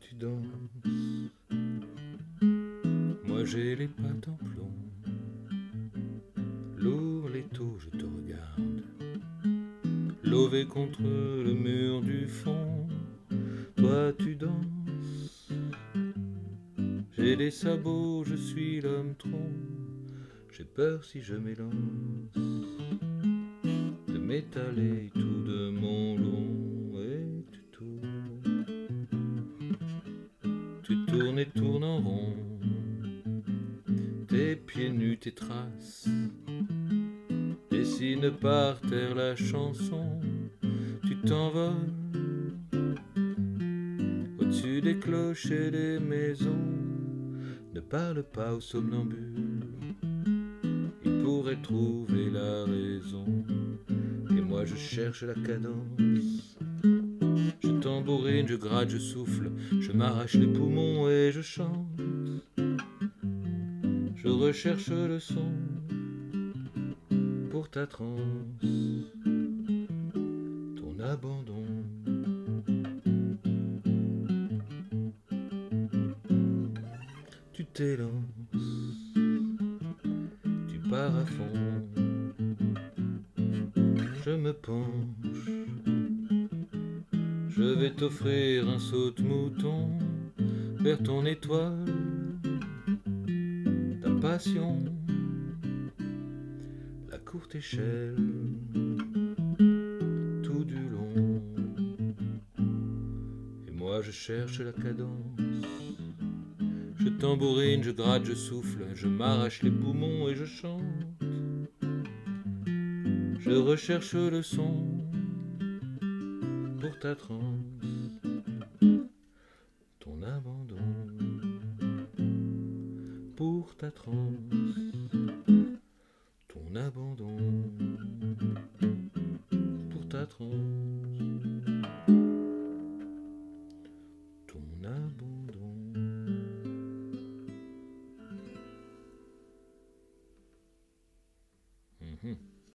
tu danses. Moi j'ai les pattes en plomb. Lourd les taux, je te regarde. Lové contre le mur du fond. Toi tu danses. J'ai des sabots, je suis l'homme tronc. J'ai peur si je m'élance de m'étaler tout de mon long Et tournes en rond. Tes pieds nus, tes traces dessinent par terre la chanson. Tu t'envoles au-dessus des cloches et des maisons. Ne parle pas aux somnambules il pourrait trouver la raison. Et moi je cherche la cadence. Tambourine, je gratte, je souffle, je m'arrache les poumons et je chante. Je recherche le son pour ta transe, ton abandon. Tu t'élances tu pars à fond. Je me penche, je vais t'offrir un saut de mouton vers ton étoile, ta passion, la courte échelle, tout du long. Et moi je cherche la cadence. Je tambourine, je gratte, je souffle, je m'arrache les poumons et je chante. Je recherche le son pour ta transe, ton abandon. Pour ta transe, ton abandon. Pour ta transe, ton abandon. Mhm.